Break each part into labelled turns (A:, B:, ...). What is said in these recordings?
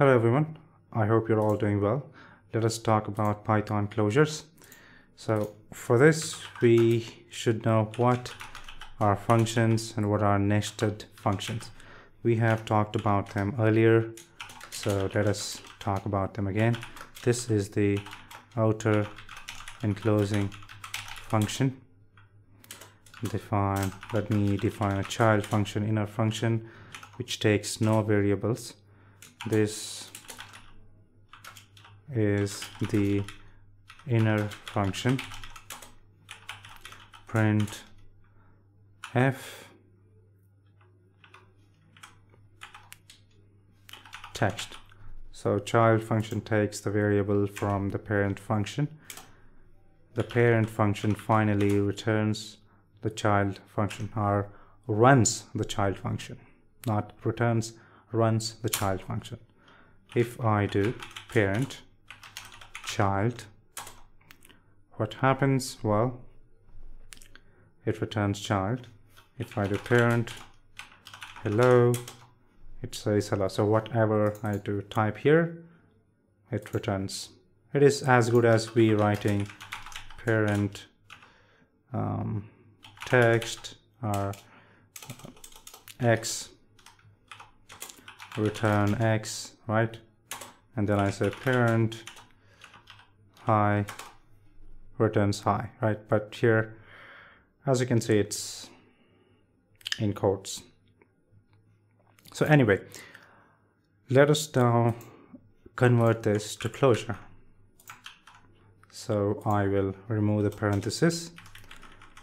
A: Hello everyone, I hope you're all doing well. Let us talk about Python closures. So for this, we should know what are functions and what are nested functions. We have talked about them earlier, so let us talk about them again. This is the outer enclosing function. Define, let me define a child function, inner function, which takes no variables this is the inner function. Print f. Text. So child function takes the variable from the parent function. The parent function finally returns the child function or runs the child function not returns runs the child function. If I do parent child, what happens? Well, it returns child. If I do parent hello, it says hello. So whatever I do type here, it returns. It is as good as we writing parent um, text or x return x, right? And then I say parent hi returns hi, right? But here, as you can see, it's in quotes. So anyway, let us now convert this to closure. So I will remove the parenthesis.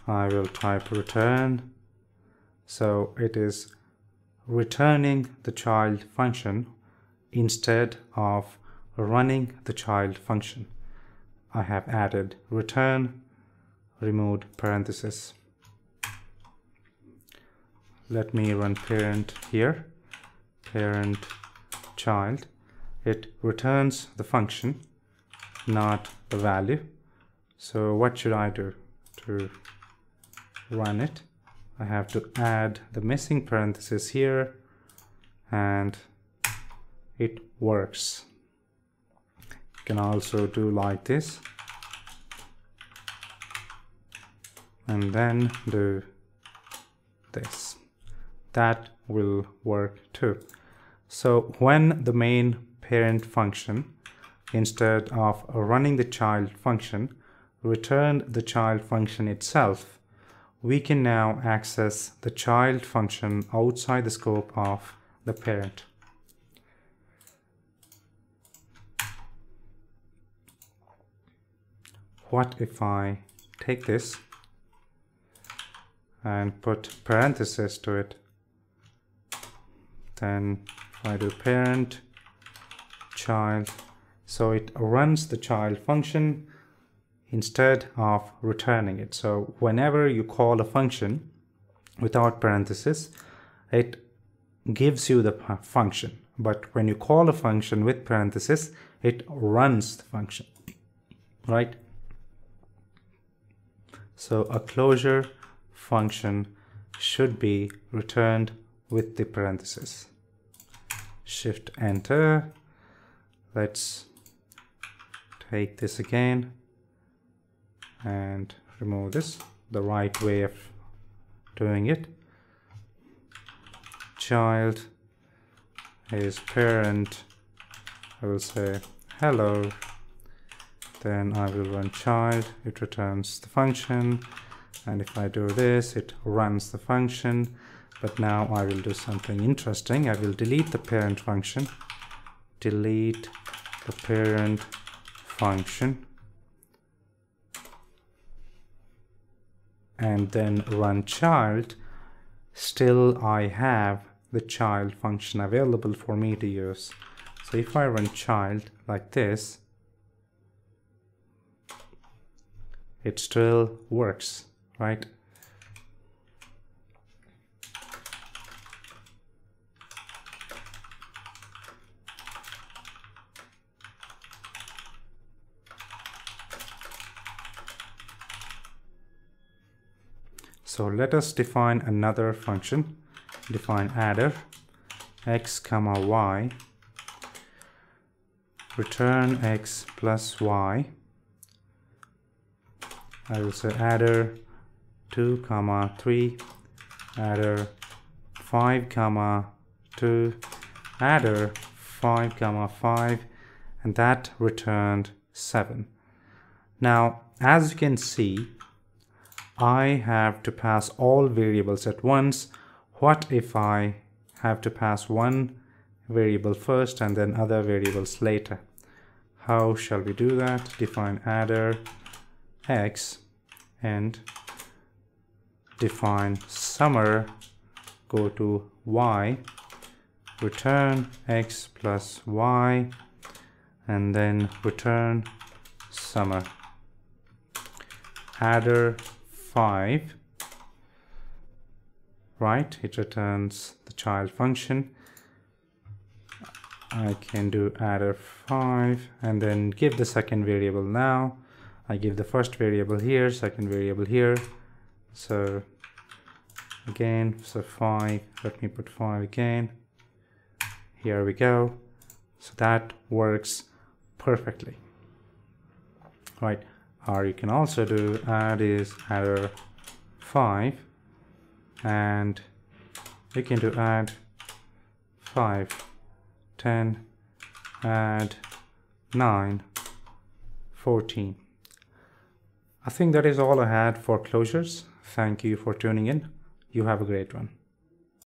A: I will type return. So it is returning the child function instead of running the child function. I have added return, removed parenthesis. Let me run parent here, parent child. It returns the function, not the value. So what should I do to run it? I have to add the missing parenthesis here and it works. You can also do like this and then do this. That will work too. So when the main parent function, instead of running the child function, returned the child function itself, we can now access the child function outside the scope of the parent. What if I take this and put parenthesis to it? Then I do parent child, so it runs the child function instead of returning it. So whenever you call a function without parenthesis, it gives you the function. But when you call a function with parenthesis, it runs the function, right? So a closure function should be returned with the parenthesis. Shift enter. Let's take this again and remove this the right way of doing it. Child is parent I will say hello. Then I will run child it returns the function. And if I do this it runs the function. But now I will do something interesting. I will delete the parent function. Delete the parent function and then run child, still I have the child function available for me to use. So if I run child like this, it still works, right? So let us define another function. Define adder x comma y. Return x plus y. I will say adder 2 comma 3 adder 5 comma 2 adder 5 comma 5 and that returned 7 now as you can see I have to pass all variables at once. What if I have to pass one variable first and then other variables later? How shall we do that? Define adder x and define summer. Go to y return x plus y and then return summer. Adder 5 right? It returns the child function. I can do adder 5 and then give the second variable now. I give the first variable here second variable here. So again so 5 let me put 5 again. Here we go. So that works perfectly. Right or you can also do add is adder 5 and you can do add 5 10 add 9 14 I think that is all I had for closures. Thank you for tuning in. You have a great one